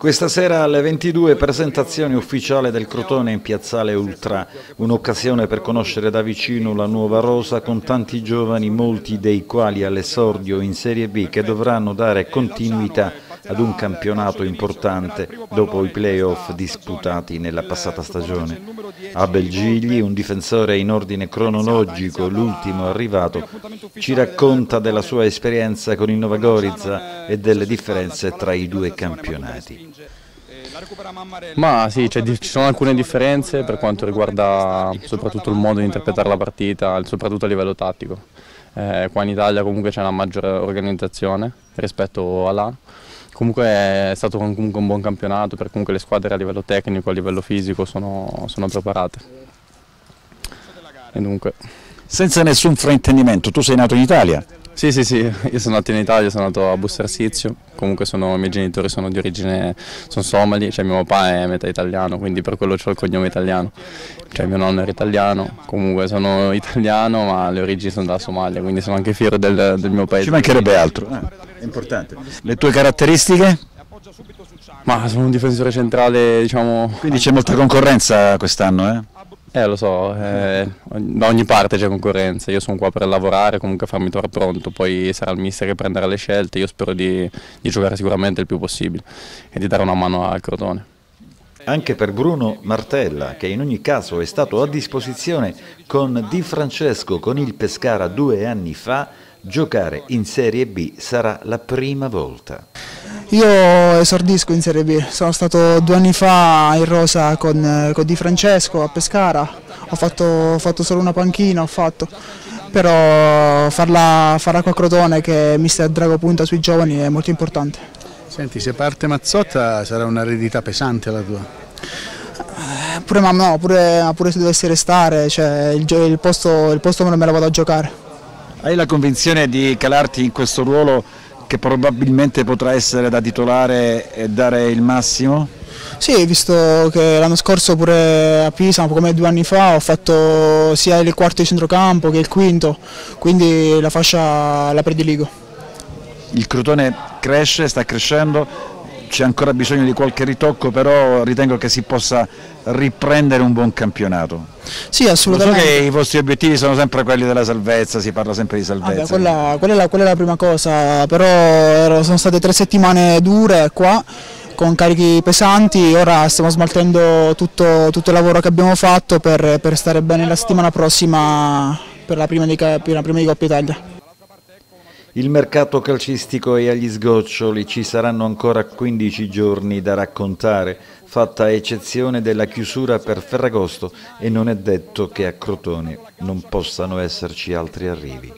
Questa sera alle 22 presentazione ufficiale del Crotone in Piazzale Ultra, un'occasione per conoscere da vicino la nuova rosa con tanti giovani, molti dei quali all'esordio in Serie B che dovranno dare continuità ad un campionato importante dopo i playoff disputati nella passata stagione. Abel Gigli, un difensore in ordine cronologico, l'ultimo arrivato, ci racconta della sua esperienza con il Nova Gorizia e delle differenze tra i due campionati. Ma sì, cioè, ci sono alcune differenze per quanto riguarda soprattutto il modo di interpretare la partita, soprattutto a livello tattico. Eh, qua in Italia comunque c'è una maggiore organizzazione rispetto a là. Comunque è stato comunque un buon campionato perché comunque le squadre a livello tecnico, a livello fisico sono, sono preparate. E dunque... Senza nessun fraintendimento, tu sei nato in Italia? Sì, sì, sì, io sono nato in Italia, sono nato a Bustarsizio, comunque sono, i miei genitori sono di origine, sono somali, cioè mio papà è metà italiano, quindi per quello ho il cognome italiano, cioè mio nonno era italiano, comunque sono italiano ma le origini sono dalla Somalia, quindi sono anche fiero del, del mio paese. Ci mancherebbe altro, eh, è importante. Le tue caratteristiche? Ma sono un difensore centrale, diciamo... Quindi c'è molta concorrenza quest'anno, eh? Eh lo so, eh, da ogni parte c'è concorrenza, io sono qua per lavorare, comunque farmi trovare pronto, poi sarà il mister che prenderà le scelte, io spero di, di giocare sicuramente il più possibile e di dare una mano al Crotone. Anche per Bruno Martella, che in ogni caso è stato a disposizione con Di Francesco con il Pescara due anni fa, giocare in Serie B sarà la prima volta. Io esordisco in Serie B, sono stato due anni fa in rosa con, con Di Francesco a Pescara, ho fatto, ho fatto solo una panchina, ho fatto. però farla, farla qua a Crotone che mister Drago punta sui giovani è molto importante. Senti, se parte Mazzotta sarà un'eredità pesante la tua? Eh, pure, ma no, pure, pure se dovessi restare, cioè, il, il, posto, il posto me lo vado a giocare. Hai la convinzione di calarti in questo ruolo che probabilmente potrà essere da titolare e dare il massimo? Sì, visto che l'anno scorso pure a Pisa, come due anni fa, ho fatto sia il quarto di centrocampo che il quinto, quindi la fascia la prediligo. Il Crotone cresce, sta crescendo, c'è ancora bisogno di qualche ritocco, però ritengo che si possa riprendere un buon campionato. Sì, assolutamente. Lo so che i vostri obiettivi sono sempre quelli della salvezza, si parla sempre di salvezza. Vabbè, quella, quella, è la, quella, è la, prima cosa, però sono state tre settimane dure qua con carichi pesanti, ora stiamo smaltendo tutto, tutto il lavoro che abbiamo fatto per, per, stare bene la settimana prossima per la prima di, per la prima di Coppa Italia. Il mercato calcistico è agli sgoccioli, ci saranno ancora 15 giorni da raccontare, fatta eccezione della chiusura per Ferragosto e non è detto che a Crotone non possano esserci altri arrivi.